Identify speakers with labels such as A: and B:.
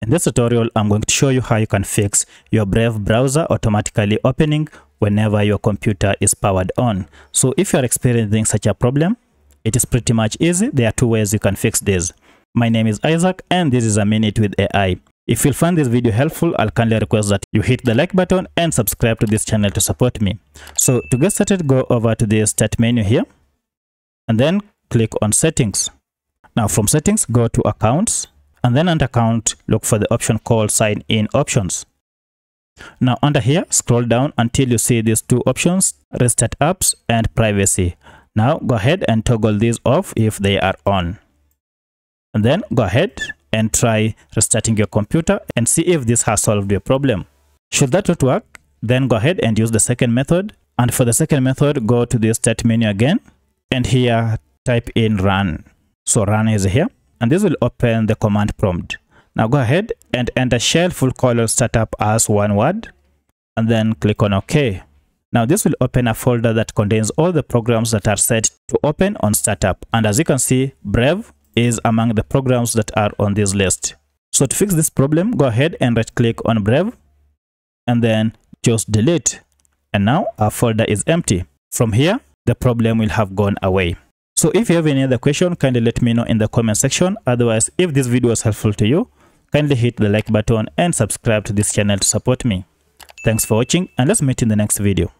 A: In this tutorial, I'm going to show you how you can fix your Brave browser automatically opening whenever your computer is powered on. So if you are experiencing such a problem, it is pretty much easy. There are two ways you can fix this. My name is Isaac and this is a minute with AI. If you find this video helpful, I'll kindly request that you hit the like button and subscribe to this channel to support me. So to get started, go over to the start menu here and then click on settings. Now from settings, go to accounts and then under account, look for the option called sign in options. Now under here, scroll down until you see these two options, restart apps and privacy. Now go ahead and toggle these off if they are on. And then go ahead and try restarting your computer and see if this has solved your problem. Should that not work, then go ahead and use the second method. And for the second method, go to the start menu again and here type in run. So run is here and this will open the command prompt. Now go ahead and enter shell full colon startup as one word and then click on OK. Now this will open a folder that contains all the programs that are set to open on startup. And as you can see, Brave is among the programs that are on this list. So to fix this problem, go ahead and right click on Brave and then just delete. And now our folder is empty. From here, the problem will have gone away. So if you have any other question, kindly let me know in the comment section. Otherwise, if this video was helpful to you, kindly hit the like button and subscribe to this channel to support me. Thanks for watching and let's meet in the next video.